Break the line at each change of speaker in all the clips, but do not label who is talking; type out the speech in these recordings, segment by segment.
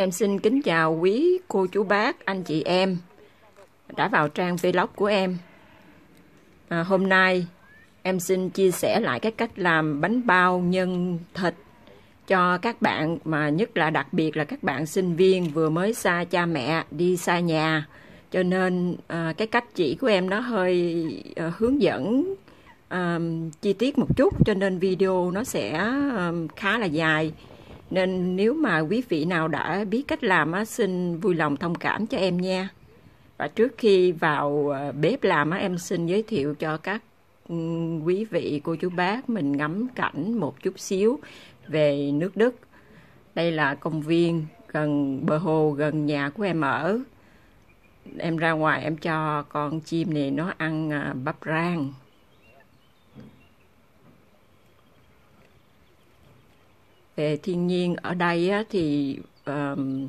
Em xin kính chào quý cô chú bác, anh chị em đã vào trang vlog của em. À, hôm nay em xin chia sẻ lại cái cách làm bánh bao nhân thịt cho các bạn mà nhất là đặc biệt là các bạn sinh viên vừa mới xa cha mẹ đi xa nhà cho nên à, cái cách chỉ của em nó hơi à, hướng dẫn à, chi tiết một chút cho nên video nó sẽ à, khá là dài nên nếu mà quý vị nào đã biết cách làm á, xin vui lòng thông cảm cho em nha. Và trước khi vào ờ, bếp làm á, em xin giới thiệu cho các quý vị cô chú bác mình ngắm cảnh một chút xíu về nước Đức. Đây là công viên gần bờ hồ gần nhà của em ở. Em ra ngoài em cho con chim này nó ăn ờ, bắp rang về thiên nhiên ở đây á, thì um,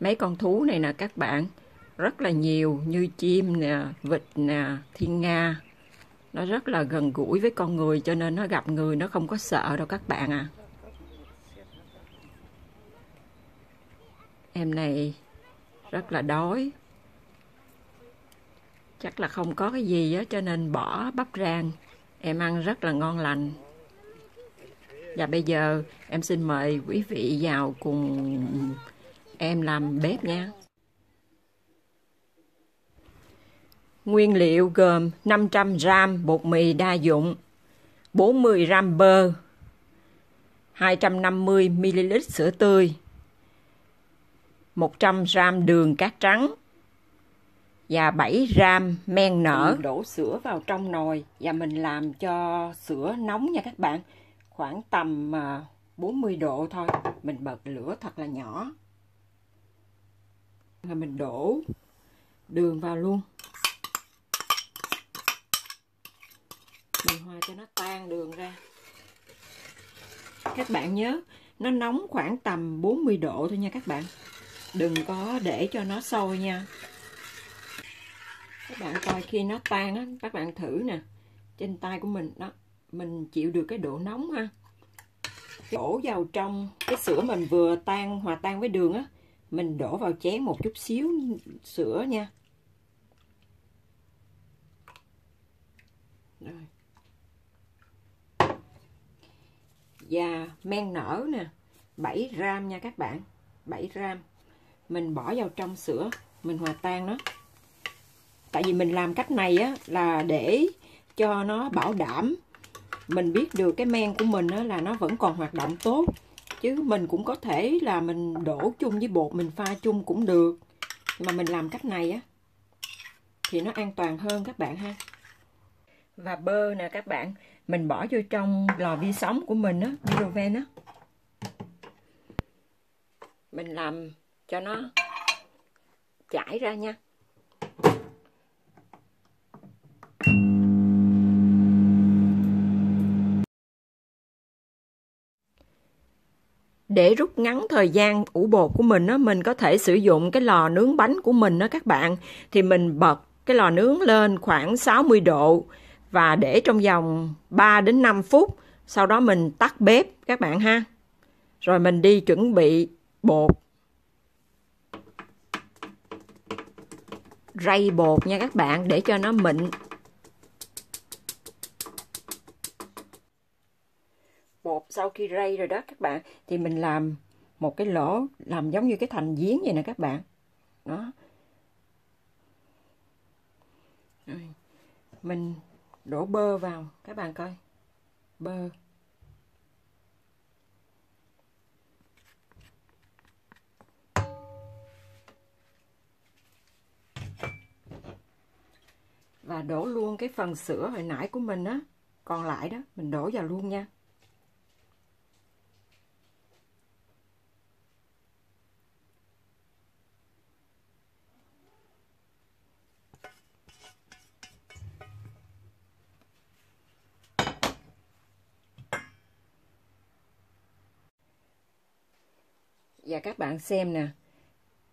mấy con thú này nè các bạn rất là nhiều như chim nè vịt nè thiên nga. Nó rất là gần gũi với con người cho nên nó gặp người nó không có sợ đâu các bạn à. Em này rất là đói. Chắc là không có cái gì á cho nên bỏ bắp rang. Em ăn rất là ngon lành và bây giờ em xin mời quý vị vào cùng em làm bếp nha. Nguyên liệu gồm 500 g bột mì đa dụng, 40 g bơ, 250 ml sữa tươi, 100 g đường cát trắng và 7 g men nở. Đổ sữa vào trong nồi và mình làm cho sữa nóng nha các bạn khoảng tầm à, 40 độ thôi. Mình bật lửa thật là nhỏ. Rồi mình đổ đường vào luôn. Mình hòa cho nó tan đường ra. Các bạn nhớ, nó nóng khoảng tầm 40 độ thôi nha các bạn. Đừng có để cho nó sôi nha. Các bạn coi khi nó tan á, các bạn thử nè. Trên tay của mình, đó mình chịu được cái độ nóng ha. Đổ vào trong, cái sữa mình vừa tan, hòa tan với đường á, mình đổ vào chén một chút xíu sữa nha. Rồi. Và men nở nè 7 gram nha các bạn 7 gram. Mình bỏ vào trong sữa, mình hòa tan nó. Tại vì mình làm cách này á là để cho nó bảo đảm mình biết được cái men của mình là nó vẫn còn hoạt động tốt, chứ mình cũng có thể là mình đổ chung với bột mình pha chung cũng được. Mà mình làm cách này á, thì nó an toàn hơn các bạn ha. Và bơ nè các bạn, mình bỏ vô trong lò vi sóng của mình á microven á. Mình làm cho nó chảy ra nha. Để rút ngắn thời gian ủ bột của mình á, mình có thể sử dụng cái lò nướng bánh của mình đó các bạn. Thì mình bật cái lò nướng lên khoảng 60 độ và để trong vòng 3 đến 5 phút, sau đó mình tắt bếp, các bạn ha. Rồi mình đi chuẩn bị bột. Rây bột nha các bạn, để cho nó mịn bột sau khi rây rồi đó các bạn, thì mình làm một cái lỗ, làm giống như cái thành giếng vậy nè các bạn. Đó. Rồi. mình đổ bơ vào, các bạn coi. Bơ. Và đổ luôn cái phần sữa hồi nãy của mình á. Còn lại đó, mình đổ vào luôn nha. Và các bạn xem nè.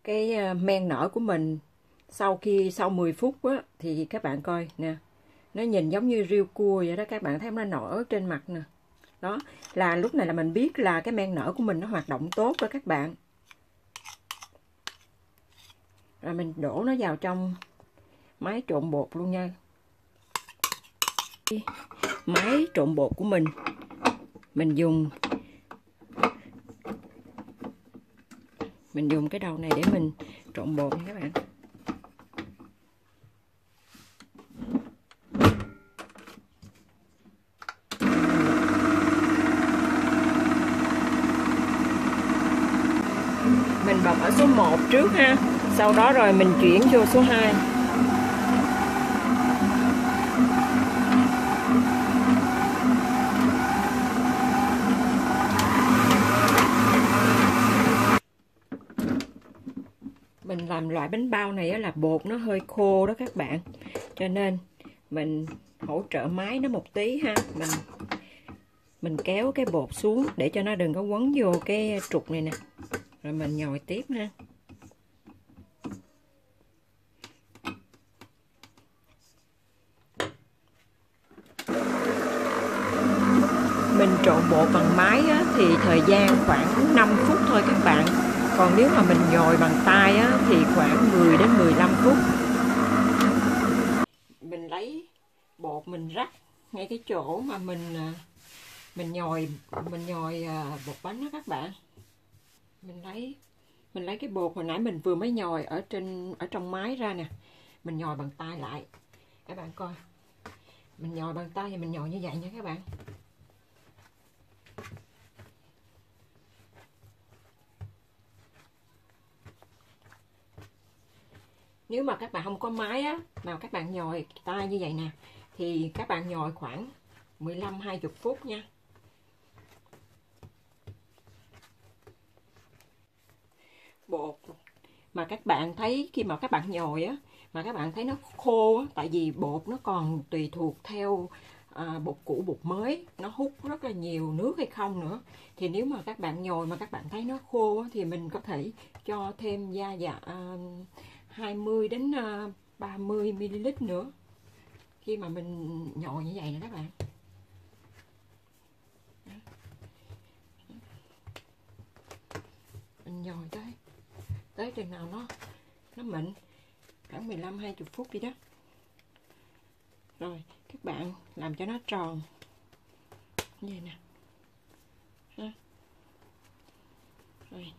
Cái ờ, men nở của mình sau khi sau 10 phút á, thì các bạn coi nè. Nó nhìn giống như riêu cua vậy đó các bạn thấy nó nở trên mặt nè. Đó là lúc này là mình biết là cái men nở của mình nó hoạt động tốt đó các bạn. Rồi mình đổ nó vào trong máy trộn bột luôn nha. Máy trộn bột của mình mình dùng mình dùng cái đầu này để mình trộn bột nha các bạn. Mình bọc ở số 1 trước ha. Sau đó rồi mình chuyển vô số 2 mình làm loại bánh bao này là bột nó hơi khô đó các bạn. Cho nên mình hỗ trợ máy nó một tí ha. Mình mình kéo cái bột xuống để cho nó đừng có quấn vô cái trục này nè. Rồi mình nhồi tiếp ha. Mình trộn bột bằng máy á, thì thời gian khoảng 5 phút thôi các bạn còn nếu mà mình nhồi bằng tay á, thì khoảng 10 đến 15 phút. Mình lấy bột mình rắc ngay cái chỗ mà mình à, mình nhồi mình nhồi à, bột bánh đó các bạn. Mình lấy mình lấy cái bột hồi nãy mình vừa mới nhồi ở trên ở trong máy ra nè. Mình nhồi bằng tay lại. Các bạn coi. Mình nhồi bằng tay thì mình nhồi như vậy nha các bạn. Nếu mà các bạn không có máy á mà các bạn nhồi tay như vậy nè thì các bạn nhồi khoảng 15 20 phút nha. Bột mà các bạn thấy khi mà các bạn nhồi á mà các bạn thấy nó khô á tại vì bột nó còn tùy thuộc theo à, bột cũ bột mới nó hút rất là nhiều nước hay không nữa. Thì nếu mà các bạn nhồi mà các bạn thấy nó khô á, thì mình có thể cho thêm gia dạ à, 20 đến ờ, 30 ml nữa. Khi mà mình nhồi như vậy nè các bạn. Mình nhồi tới tới chừng nào nó nó mịn, khoảng 15 20 phút đi đó. Rồi, các bạn làm cho nó tròn. Như vậy nè. Ha. rồi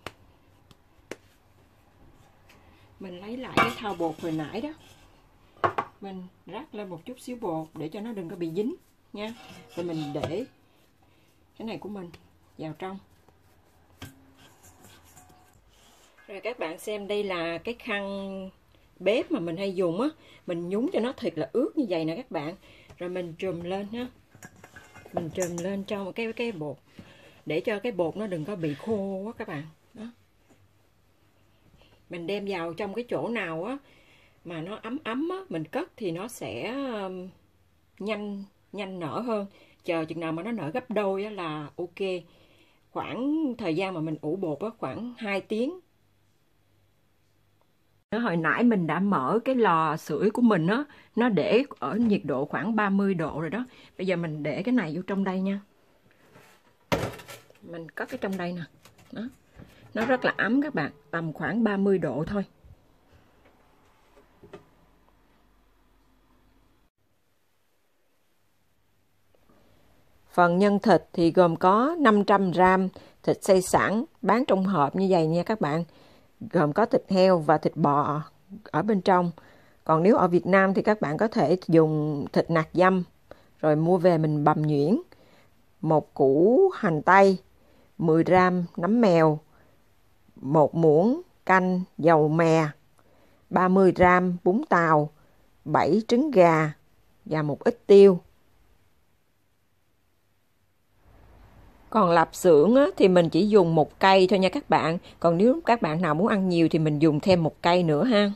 mình lấy lại cái thau bột hồi nãy đó. Mình rắc lên một chút xíu bột để cho nó đừng có bị dính nha. Rồi mình để cái này của mình vào trong. Rồi các bạn xem đây là cái khăn bếp mà mình hay dùng á. Mình nhúng cho nó thiệt là ướt như vậy nè các bạn. Rồi mình trùm lên ha. Mình trùm lên trong cái cái bột để cho cái bột nó đừng có bị khô quá các bạn mình đem vào trong cái chỗ nào á mà nó ấm ấm á mình cất thì nó sẽ um, nhanh nhanh nở hơn chờ chừng nào mà nó nở gấp đôi á là ok khoảng thời gian mà mình ủ bột á khoảng 2 tiếng Hồi nãy mình đã mở cái lò sưởi của mình á, nó để ở nhiệt độ khoảng 30 độ rồi đó. Bây giờ mình để cái này vô trong đây nha. Mình cất cái trong đây nè. Đó. Nó rất là ấm các bạn, tầm khoảng 30 độ thôi. Phần nhân thịt thì gồm có 500 gram thịt xay sẵn bán trong hộp như vậy nha các bạn gồm có thịt heo và thịt bò ở bên trong. Còn nếu ở Việt Nam thì các bạn có thể dùng thịt nạc dăm rồi mua về mình bằm nhuyễn, một củ hành tây, 10 gram nấm mèo, một muỗng canh dầu mè, 30 gram bún tàu, 7 trứng gà và một ít tiêu. Còn lạp xưởng á, thì mình chỉ dùng một cây thôi nha các bạn. Còn nếu các bạn nào muốn ăn nhiều thì mình dùng thêm một cây nữa ha.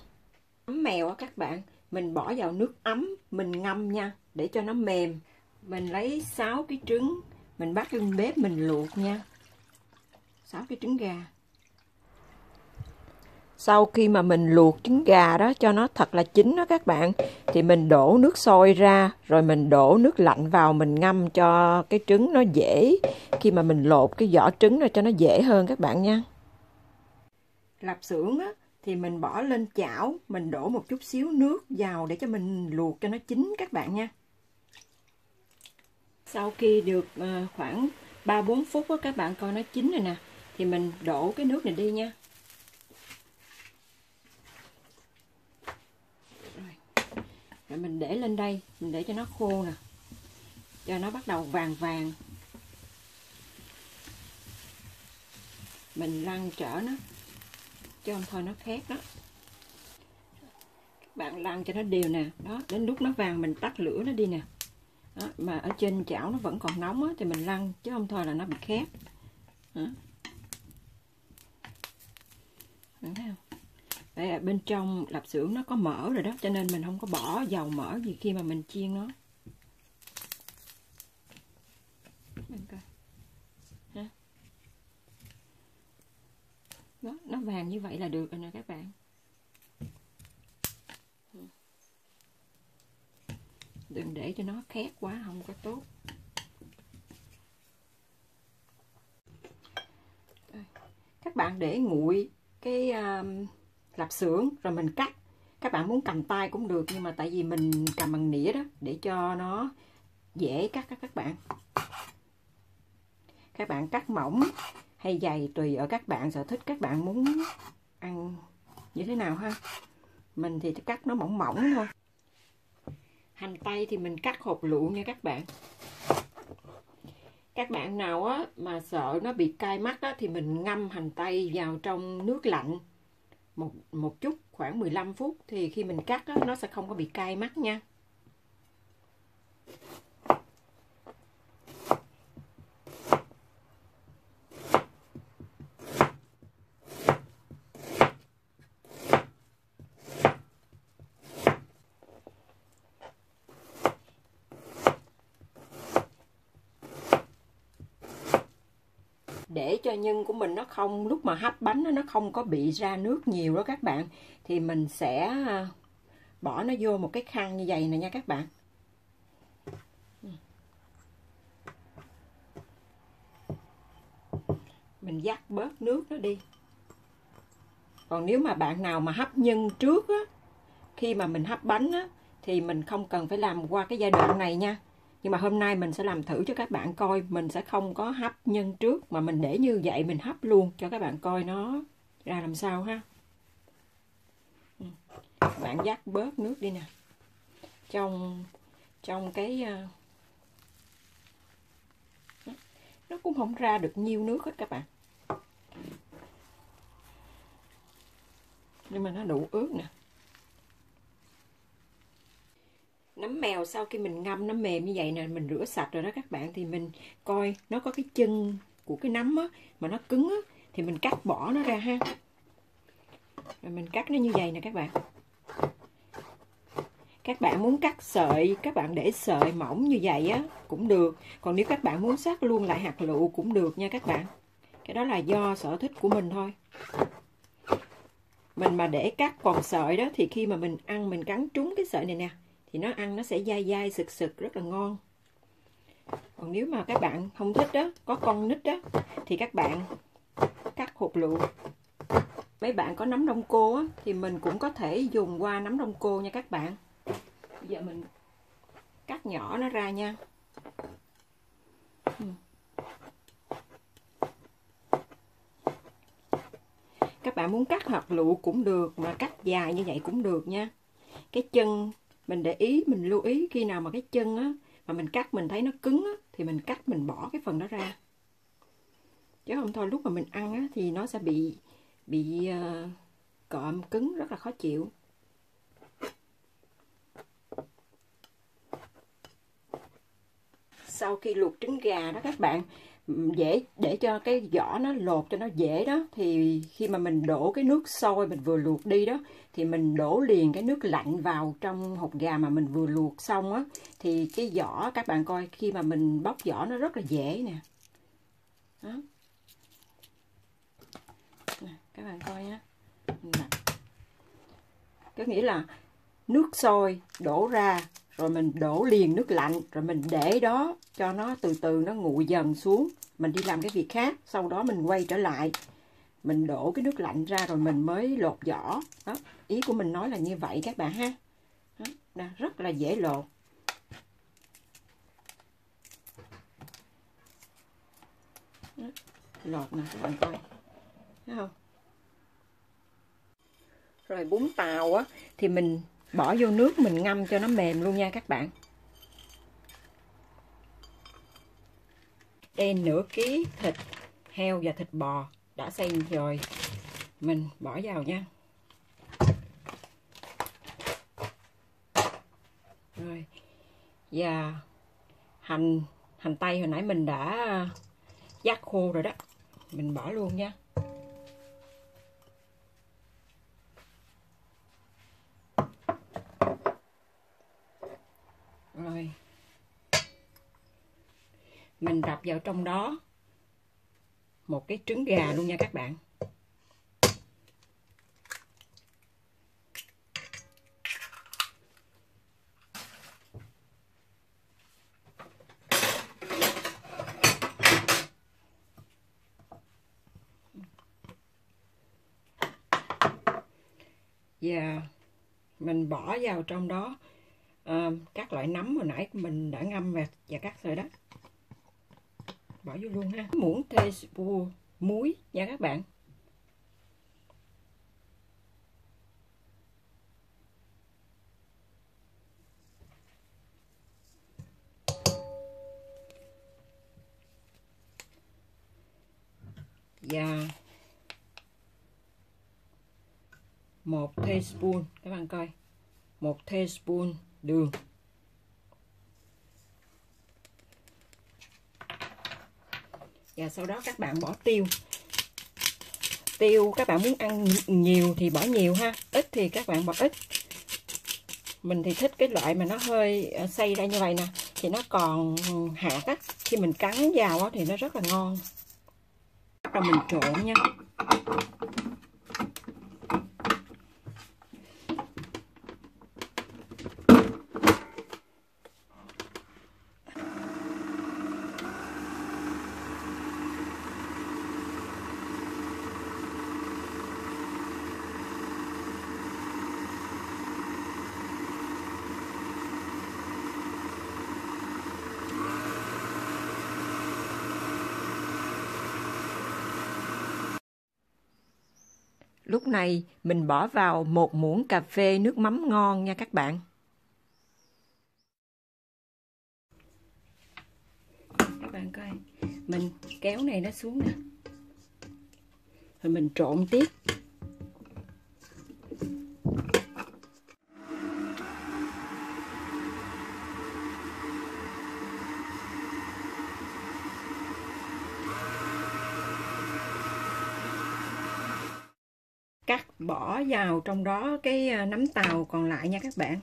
Ấm mèo á các bạn, mình bỏ vào nước ấm, mình ngâm nha, để cho nó mềm. Mình lấy 6 cái trứng, mình bắt lên bếp mình luộc nha. 6 cái trứng gà. Sau khi mà mình luộc trứng gà đó cho nó thật là chín đó các bạn thì mình đổ nước sôi ra rồi mình đổ nước lạnh vào mình ngâm cho cái trứng nó dễ. Khi mà mình lột cái vỏ trứng ra cho nó dễ hơn các bạn nha. Lạp xưởng á thì mình bỏ lên chảo mình đổ một chút xíu nước vào để cho mình luộc cho nó chín các bạn nha. Sau khi được ờ, khoảng 3-4 phút đó, các bạn coi nó chín rồi nè thì mình đổ cái nước này đi nha. Rồi mình để lên đây mình để cho nó khô nè. Cho nó bắt đầu vàng vàng. Mình lăn trở nó chứ không thôi nó khét đó. Các bạn lăn cho nó đều nè. Đó đến lúc nó vàng mình tắt lửa nó đi nè. Đó, mà ở trên chảo nó vẫn còn nóng á, thì mình lăn chứ không thôi là nó bị khét. Đó. Thấy không? Đây là bên trong lạp xưởng nó có mỡ rồi đó cho nên mình không có bỏ dầu mỡ gì khi mà mình chiên nó. Đó, nó vàng như vậy là được rồi nè các bạn. Ừ. Đừng để cho nó khét quá không có tốt. Các bạn để nguội cái um, lạp xưởng, rồi mình cắt. Các bạn muốn cầm tay cũng được, nhưng mà tại vì mình cầm bằng nĩa đó, để cho nó dễ cắt các các bạn. Các bạn cắt mỏng hay dày tùy ở các bạn, sở thích các bạn muốn ăn như thế nào ha. Mình thì cắt nó mỏng mỏng thôi. Hành tây thì mình cắt hộp lựu nha các bạn. Các bạn nào á mà sợ nó bị cay mắt á thì mình ngâm hành tây vào trong nước lạnh một một chút khoảng 15 phút thì khi mình cắt đó, nó sẽ không có bị cay mắt nha. Để cho nhân của mình nó không, lúc mà hấp bánh nó không có bị ra nước nhiều đó các bạn, thì mình sẽ à, bỏ nó vô một cái khăn như vậy nè nha các bạn. Mình dắt bớt nước nó đi. Còn nếu mà bạn nào mà hấp nhân trước á, khi mà mình hấp bánh á, thì mình không cần phải làm qua cái giai đoạn này nha nhưng mà hôm nay mình sẽ làm thử cho các bạn coi. Mình sẽ không có hấp nhân trước, mà mình để như vậy mình hấp luôn cho các bạn coi nó ra làm sao ha. Ừ. Bạn dắt bớt nước đi nè. Trong trong cái ờ, nó cũng không ra được nhiều nước hết các bạn. Nhưng mà nó đủ ướt nè. Nấm mèo sau khi mình ngâm nó mềm như vậy nè, mình rửa sạch rồi đó các bạn, thì mình coi nó có cái chân của cái nấm á, mà nó cứng á, thì mình cắt bỏ nó ra ha. Rồi mình cắt nó như vậy nè các bạn. Các bạn muốn cắt sợi, các bạn để sợi mỏng như vậy á, cũng được. Còn nếu các bạn muốn sắc luôn lại hạt lựu cũng được nha các bạn. Cái đó là do sở thích của mình thôi. Mình mà để cắt còn sợi đó, thì khi mà mình ăn, mình cắn trúng cái sợi này nè thì nó ăn nó sẽ dai dai sực sực rất là ngon. Còn nếu mà các bạn không thích đó có con nít đó thì các bạn cắt hột lựu mấy bạn có nấm đông cô á, thì mình cũng có thể dùng qua nấm đông cô nha các bạn. Bây giờ mình cắt nhỏ nó ra nha. Ừ. Các bạn muốn cắt hạt lựu cũng được mà cắt dài như vậy cũng được nha. Cái chân mình để ý mình lưu ý khi nào mà cái chân á mà mình cắt mình thấy nó cứng á thì mình cắt mình bỏ cái phần đó ra. Chứ không thôi lúc mà mình ăn á thì nó sẽ bị bị ờ, uh, cọm cứng rất là khó chịu. Sau khi luộc trứng gà đó các bạn dễ để cho cái vỏ nó lột cho nó dễ đó. Thì khi mà mình đổ cái nước sôi mình vừa luộc đi đó thì mình đổ liền cái nước lạnh vào trong hột gà mà mình vừa luộc xong á. Thì cái vỏ các bạn coi khi mà mình bóc vỏ nó rất là dễ nè. Đó. Nè, các bạn coi nhé có nghĩa là nước sôi đổ ra rồi mình đổ liền nước lạnh rồi mình để đó cho nó từ từ nó nguội dần xuống. Mình đi làm cái việc khác sau đó mình quay trở lại. Mình đổ cái nước lạnh ra rồi mình mới lột vỏ. Đó ý của mình nói là như vậy các bạn ha. Đó, rất là dễ lột. Đó, lột nè các bạn coi. Thấy không? Rồi bún tàu á thì mình bỏ vô nước mình ngâm cho nó mềm luôn nha các bạn. Đây, nửa ký thịt heo và thịt bò đã xay rồi. Mình bỏ vào nha. Rồi. Và hành hành tây hồi nãy mình đã giác khô rồi đó. Mình bỏ luôn nha rồi mình đập vào trong đó. Một cái trứng gà luôn nha các bạn. Và mình bỏ vào trong đó uh, các loại nấm hồi nãy mình đã ngâm và, và cắt rồi đó bỏ vô luôn ha. Muỗng teaspoon muối nha các bạn. Và một teaspoon các bạn coi. Một teaspoon đường. Và sau đó các bạn bỏ tiêu. Tiêu, các bạn muốn ăn nhiều thì bỏ nhiều ha, ít thì các bạn bỏ ít. Mình thì thích cái loại mà nó hơi ờ, xay ra như vậy nè, thì nó còn hạt á, khi mình cắn vào á thì nó rất là ngon. Rồi mình trộn nha. Lúc này mình bỏ vào một muỗng cà phê nước mắm ngon nha các bạn. Các bạn coi, mình kéo này nó xuống nè. Rồi mình trộn tiếp. Bỏ vào trong đó cái à, nấm tàu còn lại nha các bạn.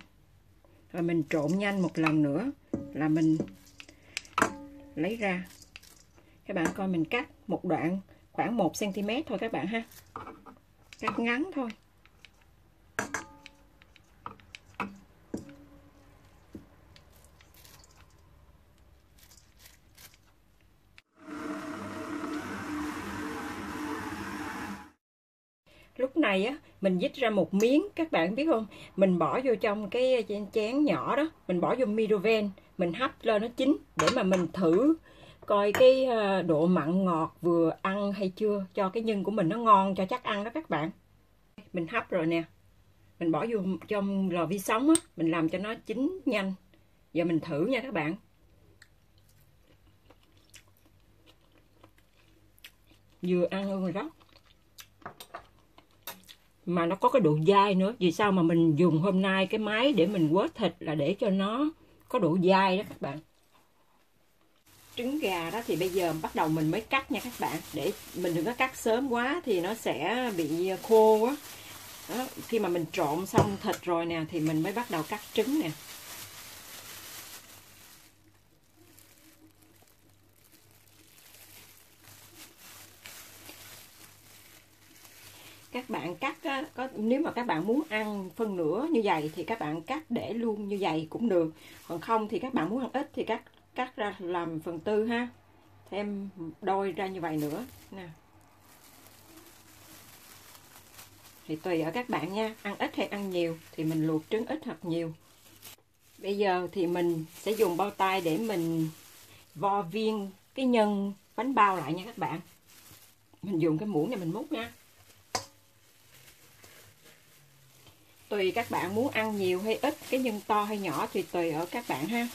Rồi mình trộn nhanh một lần nữa là mình lấy ra. Các bạn coi mình cắt một đoạn khoảng 1 cm thôi các bạn ha. Cắt ngắn thôi. Lúc này á, mình dít ra một miếng, các bạn biết không? Mình bỏ vô trong cái chén nhỏ đó, mình bỏ vô mirovan, mình hấp lên nó chín để mà mình thử coi cái ờ, độ mặn ngọt vừa ăn hay chưa, cho cái nhân của mình nó ngon cho chắc ăn đó các bạn. Mình hấp rồi nè. Mình bỏ vô trong lò vi sóng á, mình làm cho nó chín nhanh. Giờ mình thử nha các bạn. Vừa ăn luôn rồi đó mà nó có cái độ dai nữa. Vì sao mà mình dùng hôm nay cái máy để mình quết thịt là để cho nó có độ dai đó các bạn? Trứng gà đó thì bây giờ bắt đầu mình mới cắt nha các bạn. Để mình đừng có cắt sớm quá thì nó sẽ bị khô á. Đó. khi mà mình trộn xong thịt rồi nè thì mình mới bắt đầu cắt trứng nè. Các bạn cắt á, có nếu mà các bạn muốn ăn phân nửa như vậy thì các bạn cắt để luôn như vậy cũng được. Còn không thì các bạn muốn ăn ít thì cắt cắt ra làm phần tư ha. Thêm đôi ra như vậy nữa. Nè. Thì tùy ở các bạn nha ăn ít hay ăn nhiều thì mình luộc trứng ít hoặc nhiều. Bây giờ thì mình sẽ dùng bao tay để mình vo viên cái nhân bánh bao lại nha các bạn. Mình dùng cái muỗng này mình múc nha. Tùy các bạn muốn ăn nhiều hay ít, cái nhân to hay nhỏ thì tùy ở các bạn ha.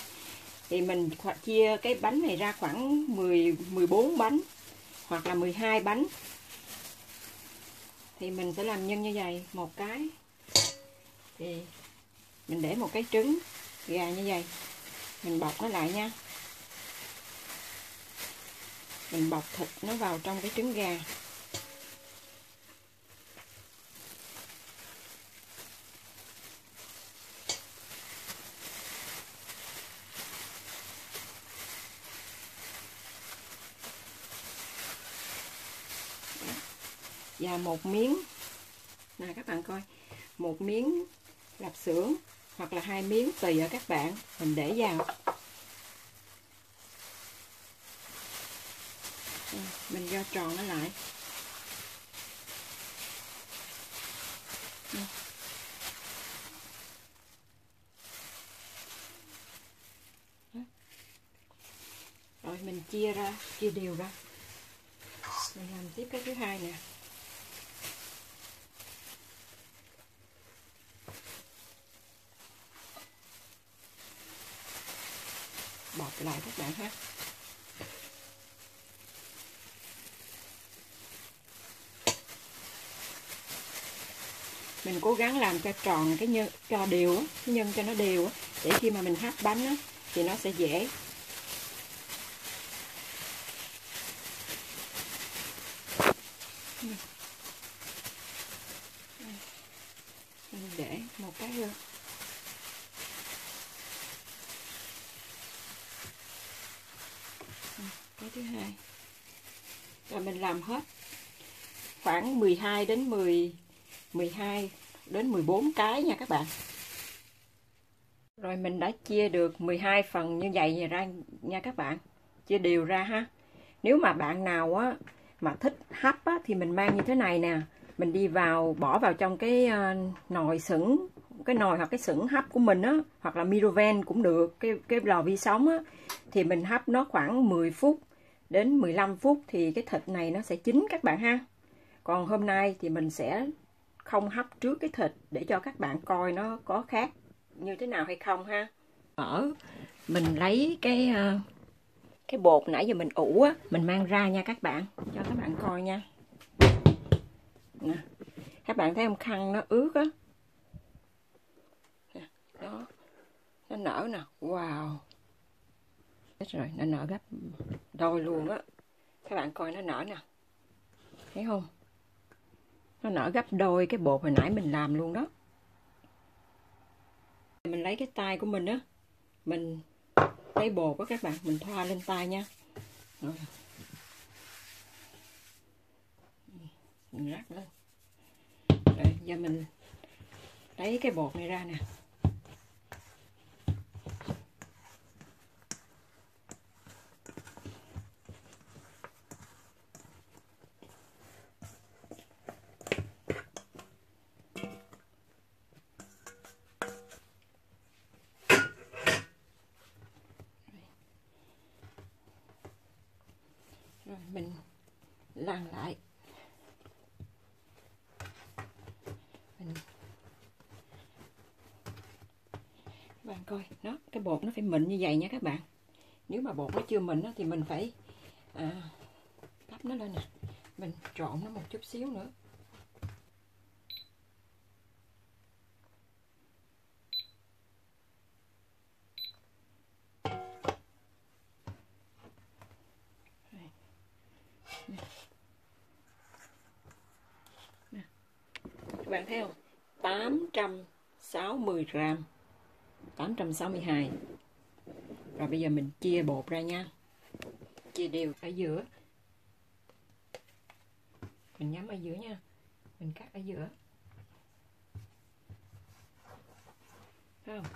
Thì mình chia cái bánh này ra khoảng 10 14 bánh, hoặc là 12 bánh. Thì mình sẽ làm nhân như vậy, một cái. Thì mình để một cái trứng gà như vậy. Mình bọc nó lại nha. Mình bọc thịt nó vào trong cái trứng gà. Và một miếng nè các bạn coi, một miếng lạp xưởng hoặc là hai miếng tùy ở các bạn, mình để vào. Ừ, mình do tròn nó lại. Ừ. Rồi mình chia ra, chia đều ra. Mình làm tiếp cái thứ hai nè. Lại các bạn ha. Mình cố gắng làm cho tròn cái nhân cho đều cái nhân cho nó đều để khi mà mình hấp bánh á, thì nó sẽ dễ. Mình để một cái cái thứ hai. Rồi mình làm hết. Khoảng 12 đến 10 12 đến 14 cái nha các bạn. Rồi mình đã chia được 12 phần như vậy ra nha các bạn. Chia đều ra ha. Nếu mà bạn nào á mà thích hấp á, thì mình mang như thế này nè. Mình đi vào bỏ vào trong cái uh, nồi sửng cái nồi hoặc cái sửng hấp của mình á hoặc là microven cũng được. Cái cái lò vi sóng á thì mình hấp nó khoảng 10 phút đến 15 phút thì cái thịt này nó sẽ chín các bạn ha. Còn hôm nay thì mình sẽ không hấp trước cái thịt để cho các bạn coi nó có khác như thế nào hay không ha. Ở mình lấy cái ờ, cái bột nãy giờ mình ủ á, mình mang ra nha các bạn, cho các bạn coi nha. Nè, các bạn thấy không, khăn nó ướt á. Đó, nó nở nè. Wow. Hết rồi, nó nở gấp đôi luôn á. Các bạn coi nó nở nè. Thấy không? Nó nở gấp đôi cái bột hồi nãy mình làm luôn đó. Mình lấy cái tay của mình á, mình lấy bột á các bạn, mình thoa lên tay nha. Rồi. mình rắc lên. Rồi, giờ mình lấy cái bột này ra nè rồi mình lăn lại mình các bạn coi nó cái bột nó phải mịn như vậy nha các bạn. Nếu mà bột nó chưa mịn thì mình phải à, đắp nó lên nè. Mình trộn nó một chút xíu nữa. Các bạn thấy không? 860 gram. 862 rồi bây giờ mình chia bột ra nha. Chia đều ở giữa. Mình nhắm ở giữa nha. Mình cắt ở giữa. Thấy không.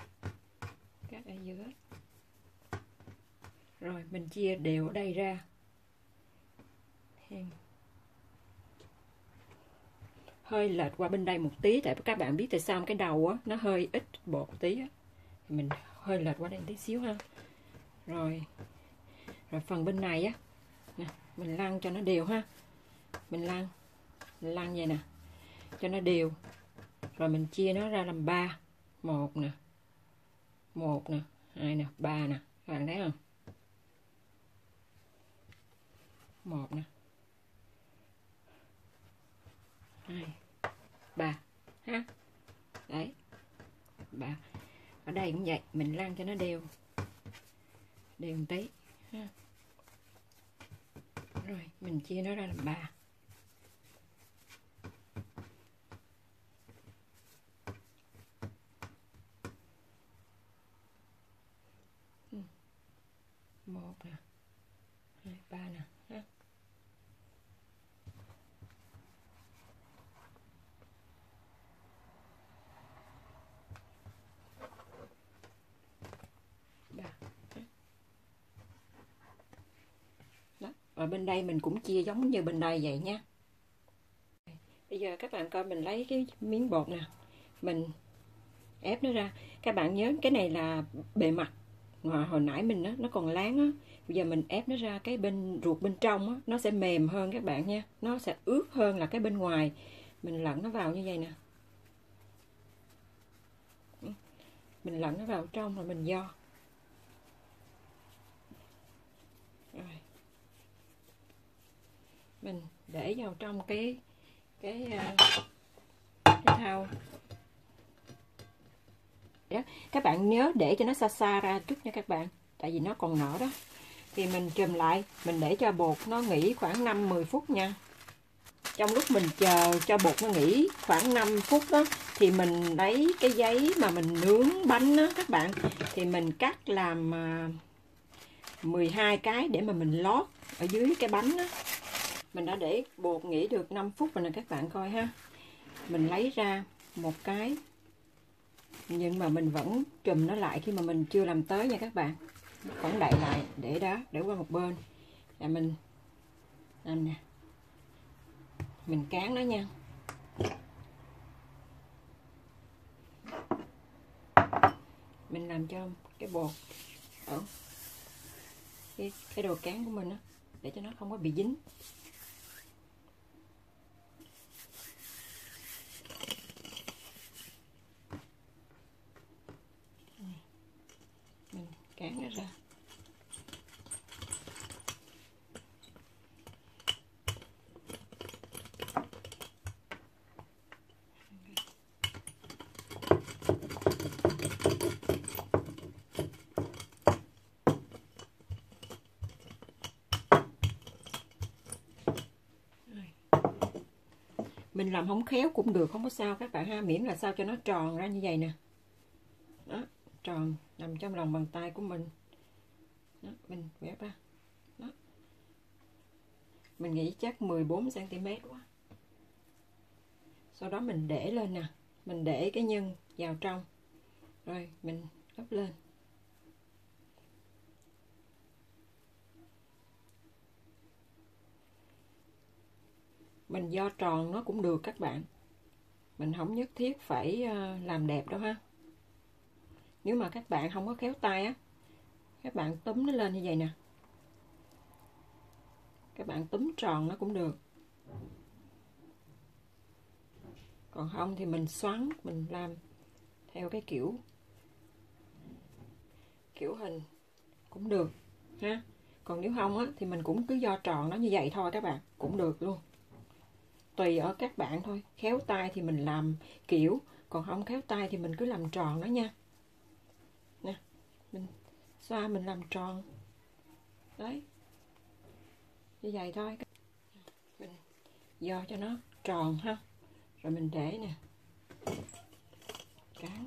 Cắt ở giữa. Rồi, mình chia đều ở đây ra. Thêm hơi lệch qua bên đây một tí, tại các bạn biết tại sao cái đầu á, nó hơi ít bột tí á. Mình hơi lệch qua đây tí xíu ha rồi. Rồi phần bên này á. Nè, mình lăn cho nó đều ha. Mình lăn mình lăn vậy nè. Cho nó đều. Rồi mình chia nó ra làm ba. Một nè. Một nè. Hai nè. Ba nè. Các bạn thấy không? Một nè. Hai. Ba. Ha? Đấy. Ba. Ở đây cũng vậy. Mình lăn cho nó đều đều tí. Ha. Rồi mình chia nó ra làm ba ừ. một nè hai ba nè ha ba đó ở bên đây mình cũng chia giống như bên đây vậy nha. Bây giờ các bạn coi mình lấy cái miếng bột nè. Mình ép nó ra. Các bạn nhớ cái này là bề mặt. Mà hồi nãy mình nó nó còn láng á. Bây giờ mình ép nó ra cái bên ruột bên trong á, nó sẽ mềm hơn các bạn nha. Nó sẽ ướt hơn là cái bên ngoài. Mình lẫn nó vào như vậy nè. Mình lẫn nó vào trong rồi mình do rồi mình để vào trong cái cái à, cái thau. Đó. các bạn nhớ để cho nó xa xa ra chút nha các bạn, tại vì nó còn nở đó. Thì mình chùm lại, mình để cho bột nó nghỉ khoảng 5-10 phút nha. Trong lúc mình chờ cho bột nó nghỉ khoảng 5 phút đó, thì mình lấy cái giấy mà mình nướng bánh đó các bạn, thì mình cắt làm à, 12 cái để mà mình lót ở dưới cái bánh đó mình đã để bột nghỉ được 5 phút rồi nè các bạn coi ha. Mình lấy ra một cái nhưng mà mình vẫn chùm nó lại khi mà mình chưa làm tới nha các bạn. Vẫn đậy lại để đó để qua một bên. Là mình làm nè. Mình cán nó nha. Mình làm cho cái bột ở cái, cái đồ cán của mình đó để cho nó không có bị dính mình cán nó ra mình làm không khéo cũng được không có sao. Các bạn ha miễn là sao cho nó tròn ra như vậy nè. Đó tròn nằm trong lòng bàn tay của mình. Đó, mình vẽ ra đó. Mình nghĩ chắc 14 cm quá. Sau đó mình để lên nè. Mình để cái nhân vào trong. Rồi mình gấp lên. Mình do tròn nó cũng được các bạn. Mình không nhất thiết phải ờ, làm đẹp đâu ha. Nếu mà các bạn không có khéo tay á, các bạn túm nó lên như vậy nè. Các bạn túm tròn nó cũng được. Còn không thì mình xoắn, mình làm theo cái kiểu kiểu hình cũng được ha. Còn nếu không á thì mình cũng cứ do tròn nó như vậy thôi các bạn, cũng được luôn tùy ở các bạn thôi. Khéo tay thì mình làm kiểu, còn không khéo tay thì mình cứ làm tròn nó nha. Nè, mình xoa mình làm tròn. Đấy. Như vậy thôi. Mình do cho nó tròn ha. Rồi mình để nè. Cán.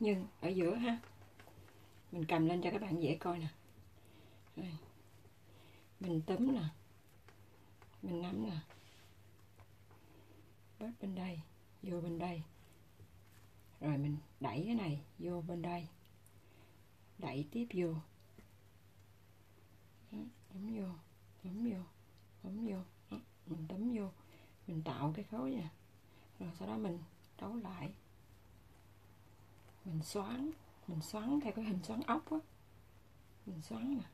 nhân ở giữa ha. Mình cầm lên cho các bạn dễ coi nè. Rồi. mình túm nè. Mình nắm nè. Bớt bên đây vô bên đây. Rồi mình đẩy cái này vô bên đây. Đẩy tiếp vô. Bấm vô bấm vô bấm vô. Đó, mình bấm vô. Mình tạo cái khối nè rồi sau đó mình đấu lại mình xoắn mình xoắn theo cái hình xoắn ốc á. Mình xoắn nè.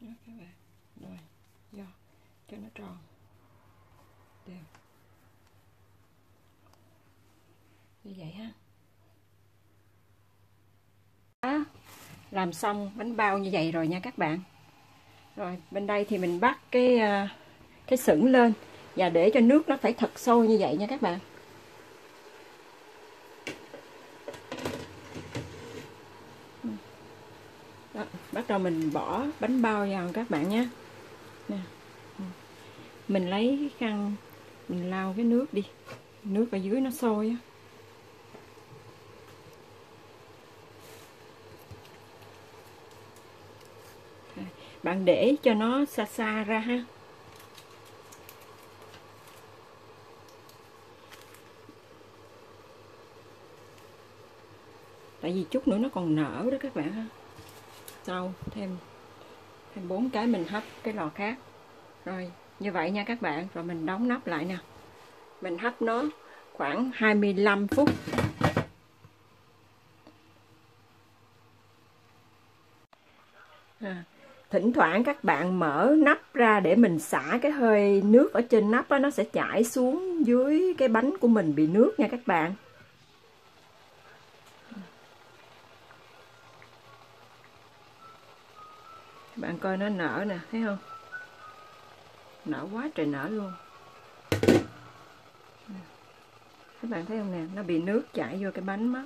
Đó các bạn. Rồi do cho nó tròn. Đều. Như vậy ha. Đó, làm xong bánh bao như vậy rồi nha các bạn. Rồi bên đây thì mình bắt cái uh, cái sửng lên và để cho nước nó phải thật sôi như vậy nha các bạn. Đó, bắt đầu mình bỏ bánh bao vào các bạn nhé. Nè. Mình lấy khăn mình lau cái nước đi. Nước ở dưới nó sôi á. Bạn để cho nó xa xa ra ha. Tại vì chút nữa nó còn nở đó các bạn ha. Sau thêm thêm bốn cái mình hấp cái lò khác. Rồi như vậy nha các bạn. Rồi mình đóng nắp lại nè. Mình hấp nó khoảng 25 phút. À, thỉnh thoảng các bạn mở nắp ra để mình xả cái hơi nước ở trên nắp đó, nó sẽ chảy xuống dưới cái bánh của mình bị nước nha các bạn. Bạn coi nó nở nè, thấy không? Nở quá trời nở luôn. Các bạn thấy không nè? Nó bị nước chảy vô cái bánh mất.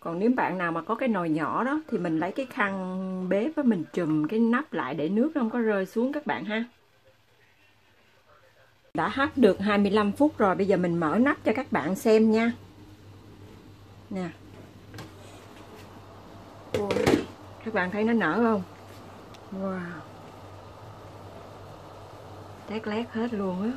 Còn nếu bạn nào mà có cái nồi nhỏ đó, thì mình lấy cái khăn bếp và mình chùm cái nắp lại để nước không có rơi xuống các bạn ha. Đã hấp được 25 phút rồi, bây giờ mình mở nắp cho các bạn xem nha. Nè. Các bạn thấy nó nở không? Wow. Tét lét hết luôn á.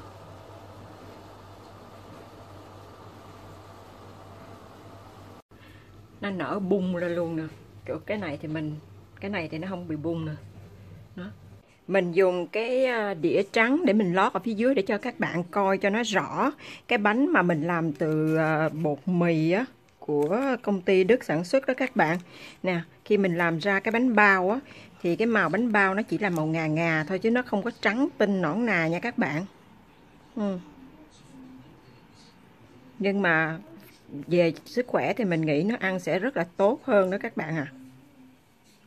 Nó nở bung ra luôn nè. Kiểu cái này thì mình, cái này thì nó không bị bung nè. Đó. Mình dùng cái à, đĩa trắng để mình lót ở phía dưới để cho các bạn coi cho nó rõ. Cái bánh mà mình làm từ à, bột mì á của công ty Đức sản xuất đó các bạn. Nè khi mình làm ra cái bánh bao á thì cái màu bánh bao nó chỉ là màu ngà ngà thôi chứ nó không có trắng tinh nõn nà nha các bạn. Ừ. nhưng mà về sức khỏe thì mình nghĩ nó ăn sẽ rất là tốt hơn đó các bạn à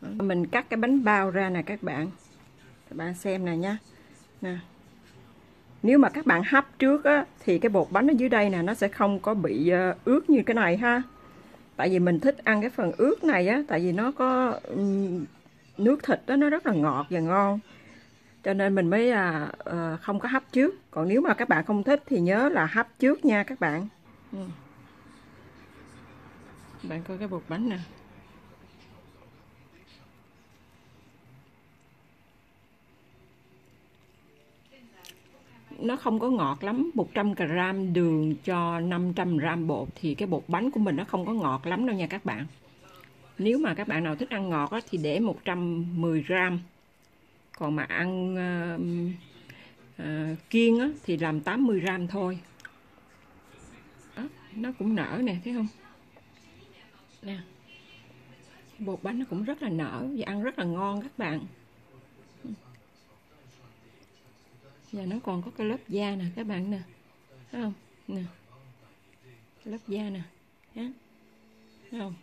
mình cắt cái bánh bao ra nè các bạn. Các bạn xem nè nha. Nè. Nếu mà các bạn hấp trước á, thì cái bột bánh ở dưới đây nè nó sẽ không có bị ờ, ướt như cái này ha tại vì mình thích ăn cái phần ướt này á tại vì nó có nước thịt đó nó rất là ngọt và ngon. Cho nên mình mới à, à, không có hấp trước. Còn nếu mà các bạn không thích thì nhớ là hấp trước nha các bạn. Ừ. bạn coi cái bột bánh nè. Nó không có ngọt lắm. 100 gram đường cho 500 gram bột thì cái bột bánh của mình nó không có ngọt lắm đâu nha các bạn. Nếu mà các bạn nào thích ăn ngọt á, thì để 110 gram. Còn mà ăn uh, uh, kiêng á, thì làm 80 gram thôi. Đó, nó cũng nở nè thấy không? Nè bột bánh nó cũng rất là nở và ăn rất là ngon các bạn. và nó còn có cái lớp da nè, các bạn nè. Thấy không? Nè. Lớp da nè. Thấy không?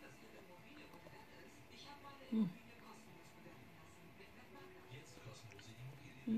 Ừ. Ừ.